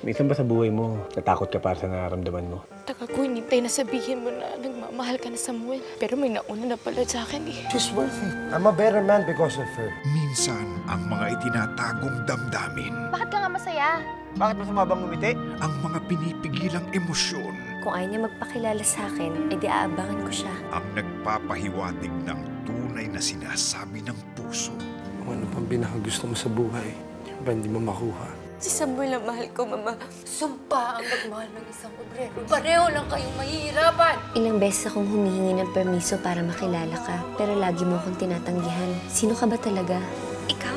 Minsan ba sa buhay mo, natakot ka para sa nararamdaman mo? Tagal ko hinintay na sabihin mo na nagmamahal ka na Samuel. Pero may nauna na pala sa akin eh. She's worth it. I'm a better man because of her. Minsan, ang mga itinatagong damdamin, Bakit ka nga masaya? Bakit masama bang umiti? ang mga pinipigilang emosyon, Kung ayaw niya magpakilala sa akin, ay di aabangan ko siya. ang nagpapahiwatig ng tunay na sinasabi ng puso. Kung ano pang pinakagusto mo sa buhay, yung ba hindi mo makuha? Si Samuel ang mahal ko, Mama. Sumpa ang magmahal ng isang obrero. Pareho lang kayong mahihirapan. Ilang beses akong humihingi ng permiso para makilala ka, pero lagi mo akong tinatanggihan. Sino ka ba talaga? Ikaw?